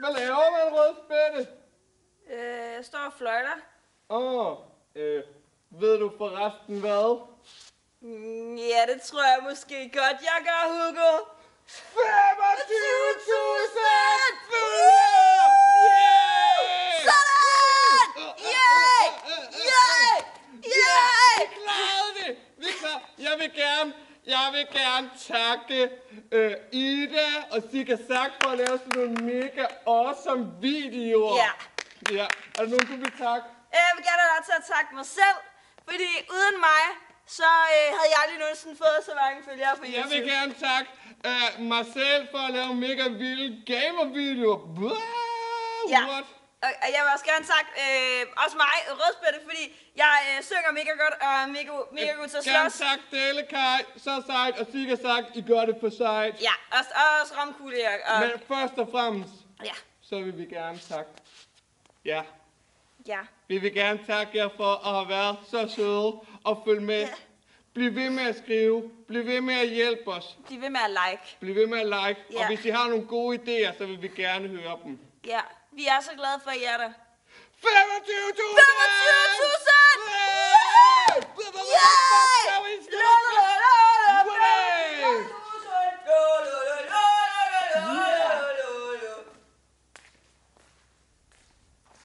Hvad laver man, rødspætte? Øh, jeg står og fløjter. Åh, oh, øh, ved du forresten hvad? Mm, ja, det tror jeg måske godt, jeg gør, Hugo. 25.000 Yeah! Sådan! Yay! Yay! Yay! Vi klarede det! Vi klar... Jeg vil gerne, jeg vil gerne takke øh, Ida og Sika Sak for at lave sådan nogle mega awesome videoer. Ja. Ja. Er der nogen, du vil takke? Jeg vil gerne have lov til at takke mig selv, fordi uden mig, så øh, havde jeg aldrig nogensinde fået så mange følgere på Jeg YouTube. vil gerne takke øh, mig selv for at lave mega vilde gamervideoer. Wow, Ja. what? Og og jeg vil også gerne takke øh, også mig, Rødspætte, fordi jeg øh, synger mega godt og er mega, mega god til at Gerne slås. tak Delekai, så sejt, og Sika Sak, I gør det for sejt. Ja, også, også Romkugle og, og Men først og fremmest, ja, så vil vi gerne takke. Ja, ja. vi vil gerne takke jer for at have været så søde og følge med. Ja. Bliv ved med at skrive. Bliv ved med at hjælpe os. De vil med at like. Bliv ved med at like. Og Ja. hvis I har nogle gode idéer, så vil vi gerne høre dem. Ja, vi er så glade for, at I er der. 25.000! 25.000!